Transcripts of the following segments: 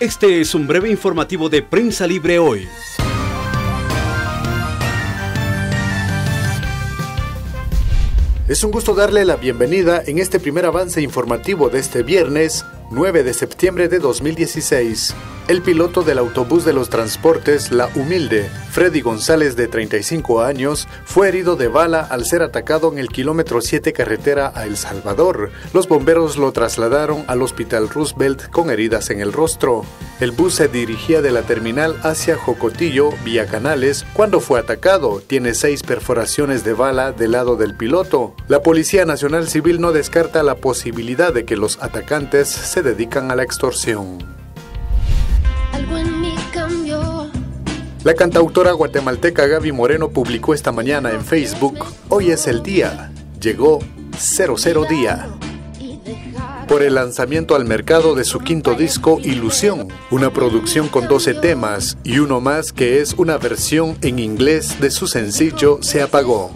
Este es un breve informativo de Prensa Libre hoy. Es un gusto darle la bienvenida en este primer avance informativo de este viernes 9 de septiembre de 2016. El piloto del autobús de los transportes La Humilde, Freddy González de 35 años, fue herido de bala al ser atacado en el kilómetro 7 carretera a El Salvador. Los bomberos lo trasladaron al Hospital Roosevelt con heridas en el rostro. El bus se dirigía de la terminal hacia Jocotillo, vía Canales, cuando fue atacado. Tiene seis perforaciones de bala del lado del piloto. La Policía Nacional Civil no descarta la posibilidad de que los atacantes se dedican a la extorsión. La cantautora guatemalteca Gaby Moreno publicó esta mañana en Facebook, Hoy es el día, llegó 00 día, por el lanzamiento al mercado de su quinto disco Ilusión, una producción con 12 temas y uno más que es una versión en inglés de su sencillo Se apagó.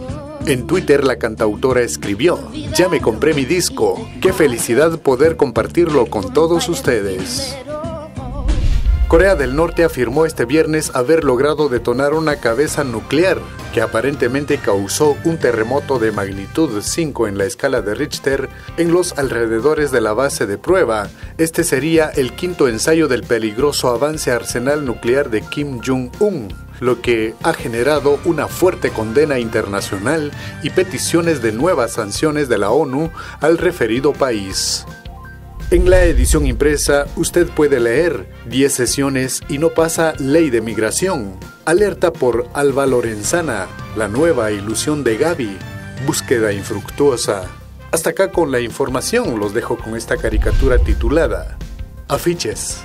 En Twitter la cantautora escribió, ya me compré mi disco, qué felicidad poder compartirlo con todos ustedes. Corea del Norte afirmó este viernes haber logrado detonar una cabeza nuclear que aparentemente causó un terremoto de magnitud 5 en la escala de Richter en los alrededores de la base de prueba. Este sería el quinto ensayo del peligroso avance arsenal nuclear de Kim Jong-un, lo que ha generado una fuerte condena internacional y peticiones de nuevas sanciones de la ONU al referido país. En la edición impresa usted puede leer 10 sesiones y no pasa ley de migración. Alerta por Alba Lorenzana, la nueva ilusión de Gaby, búsqueda infructuosa. Hasta acá con la información, los dejo con esta caricatura titulada Afiches.